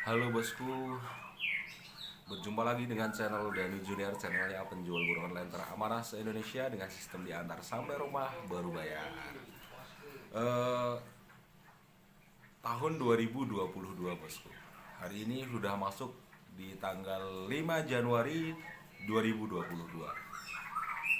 Halo bosku. Berjumpa lagi dengan channel Dani Junior Channelnya penjual burung online teramanah se-Indonesia Dengan sistem diantar sampai rumah baru bayar. Eh, Tahun 2022 bosku. Hari ini sudah masuk di tanggal 5 Januari 2022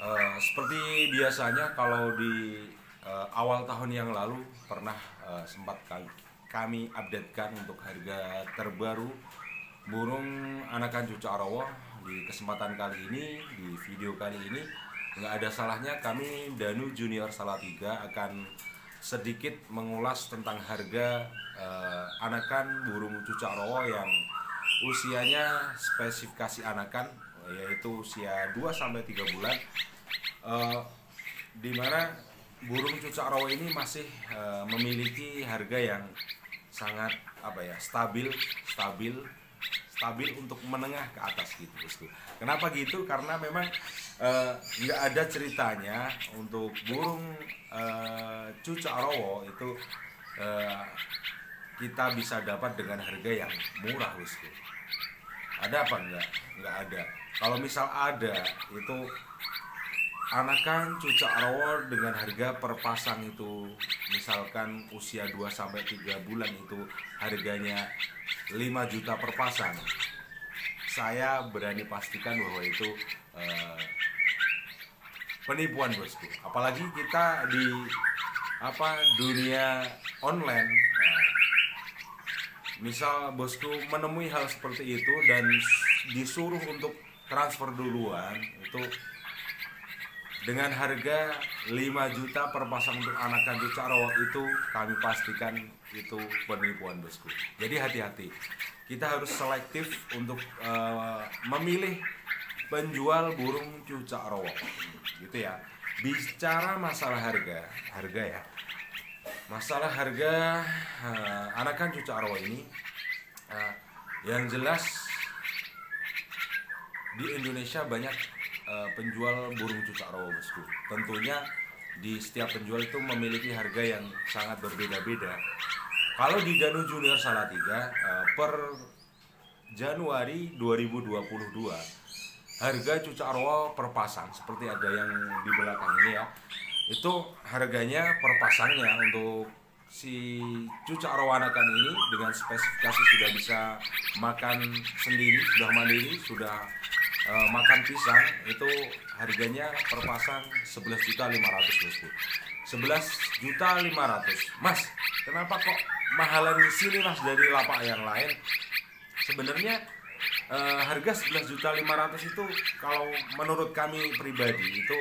Eh, Seperti biasanya kalau di eh, awal tahun yang lalu Pernah sempat kami- kami updatekan untuk harga terbaru burung anakan cucak rawa di kesempatan kali ini di video kali ini. Nggak ada salahnya kami Danu Junior Salatiga akan sedikit mengulas tentang harga eh, anakan burung cucak rawa yang usianya spesifikasi anakan yaitu usia 2 sampai 3 bulan. Eh, di mana burung cucak rawa ini masih eh, memiliki harga yang sangat apa ya stabil stabil stabil untuk menengah ke atas gitu bosku. Kenapa gitu? Karena memang eh, nggak ada ceritanya untuk burung eh, cucak rawa itu eh, kita bisa dapat dengan harga yang murah bosku. Ada apa enggak? Enggak ada. Kalau misal ada itu anakan cucak rawa dengan harga per pasang itu misalkan usia 2 sampai 3 bulan itu harganya 5 juta per pasang. Saya berani pastikan bahwa itu eh, penipuan bosku. Apalagi kita di apa dunia online. Nah, misal bosku menemui hal seperti itu dan disuruh untuk transfer duluan itu dengan harga 5 juta per pasang untuk anakan cucak rawa itu kami pastikan itu penipuan bosku. Jadi hati-hati. Kita harus selektif untuk eh, memilih penjual burung cucak rawa. Gitu ya. Bicara masalah harga, harga ya. Masalah harga eh, anakan cucak rawa ini eh, yang jelas di Indonesia banyak eh, penjual burung cucak rawa bosku. Tentunya di setiap penjual itu memiliki harga yang sangat berbeda-beda. Kalau di Danu Junior Salatiga eh, per Januari 2022 harga cucak rawa per pasang seperti ada yang di belakang ini ya. Itu harganya per pasangnya untuk si cucak rawa anakan ini dengan spesifikasi sudah bisa makan sendiri, sudah mandiri, sudah eh, makan pisang itu harganya per pasang 11 juta 500 bosku 11 juta 500 mas kenapa kok mahalan di sini mas dari lapak yang lain? Sebenarnya eh, harga 11 juta 500 itu kalau menurut kami pribadi itu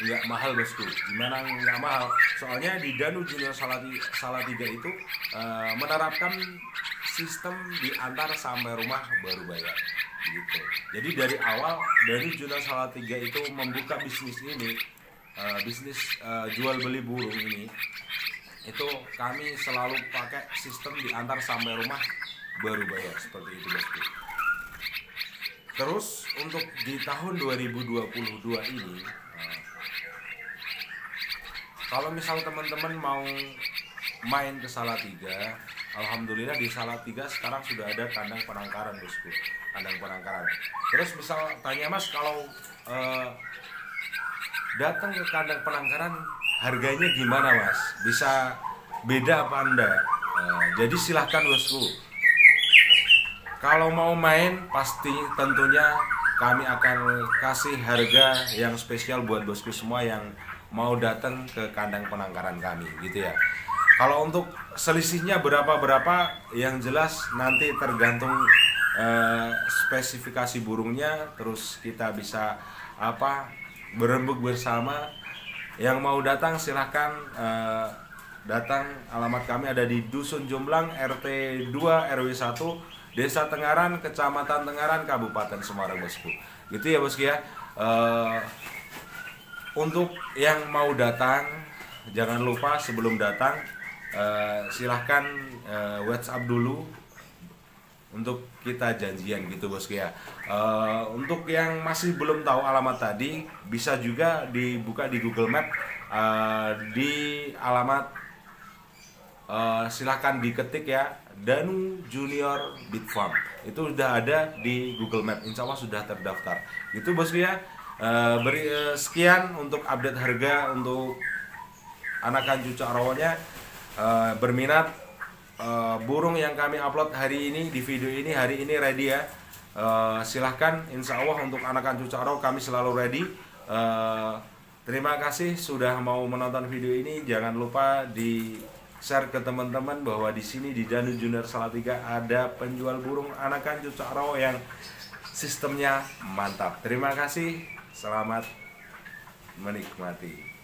nggak mahal bosku gimana nggak mahal? Soalnya di Danu Junior Salati Salatiga itu eh, menerapkan sistem diantar sampai rumah baru bayar gitu. Jadi dari awal Danu Junior Salatiga itu membuka bisnis ini eh, bisnis eh, jual beli burung ini itu kami selalu pakai sistem diantar sampai rumah baru bayar seperti itu bosku Terus untuk di tahun 2022 ini eh, kalau misal teman-teman mau main ke Salatiga, alhamdulillah di Salatiga sekarang sudah ada kandang penangkaran bosku, kandang penangkaran. Terus misal tanya Mas kalau eh, datang ke kandang penangkaran harganya gimana Mas? Bisa beda apa Anda? Eh, jadi silahkan bosku kalau mau main pasti tentunya kami akan kasih harga yang spesial buat bosku semua yang mau datang ke kandang penangkaran kami gitu ya. Kalau untuk selisihnya berapa-berapa yang jelas nanti tergantung eh, spesifikasi burungnya terus kita bisa apa berembuk bersama. Yang mau datang silahkan eh, datang. Alamat kami ada di Dusun Jomblang RT 2 RW 1 Desa Tengaran Kecamatan Tengaran Kabupaten Semarang bosku. Gitu ya bosku ya. Eh, untuk yang mau datang jangan lupa sebelum datang eh, silahkan eh, WhatsApp dulu untuk kita janjian gitu bosku ya. Eh, untuk yang masih belum tahu alamat tadi bisa juga dibuka di Google Map. Eh, di alamat uh, silahkan diketik ya Danu Junior Beat Farm. Itu sudah ada di Google Map. Insya Allah sudah terdaftar. Itu bosku ya. Uh, beri uh, sekian untuk update harga untuk anakan cucak rawonnya uh, berminat uh, burung yang kami upload hari ini di video ini hari ini ready ya uh, silahkan Insya Allah untuk anakan cucak raw kami selalu ready uh, terima kasih sudah mau menonton video ini jangan lupa di share ke teman-teman bahwa di sini di Danu Junior Salatiga ada penjual burung anakan cucak raw yang sistemnya mantap. Terima kasih, selamat menikmati.